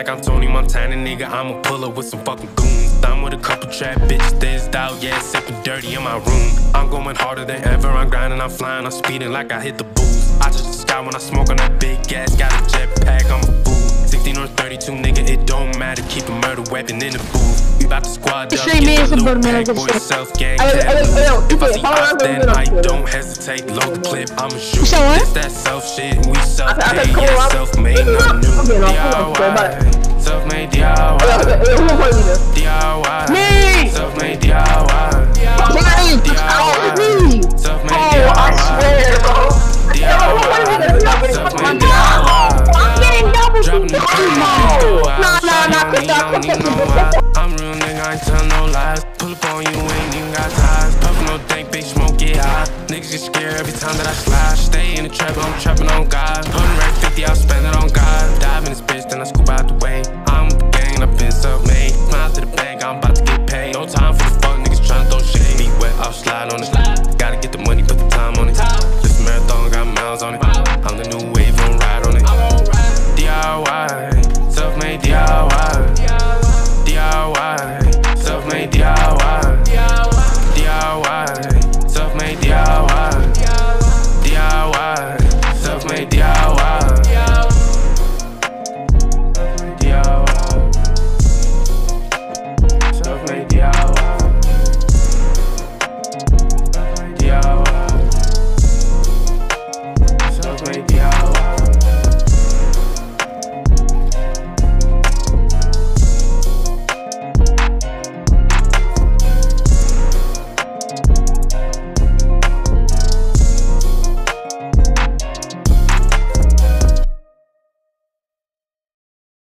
like I'm Tony Montana, nigga. I'ma pull up with some fucking goons. I'm with a couple trap bitches, this out, yeah, sipping dirty in my room. I'm going harder than ever, I'm grinding, I'm flying, I'm speeding like I hit the booth. I touch the sky when I smoke on that big gas, got a jetpack, I'm a fool. 16 or 32, nigga, it don't matter, keep a murder weapon in the booth. We about to squad up, get the a little bird, man, pack, I boy, self gang Hey, hey, tab. yo, If I see hold on, ops, let me then I don't hesitate, load the clip, I'ma shoot. It's that self shit, we self made, yeah, self made, nothing new. off, I'm getting off, I'm getting off, DIY, self made DIY, hey, hey, who gonna play with this? DIY. ain't need no. I'm real nigga, I ain't tell no lies. Pull up on you, ain't even got ties. Puff no dank, bitch, smoke get high. Niggas get scared every time that I slide. Stay in the trap, I'm trapping on God. 150, I'll spend it on God. Dive in this bitch, then I scoop out the way. I'm a gang, I've been self-made. Miles to the bank, I'm about to get paid. No time for the fuck, niggas tryna throw shade. Be wet, I'll slide on the slide. idea.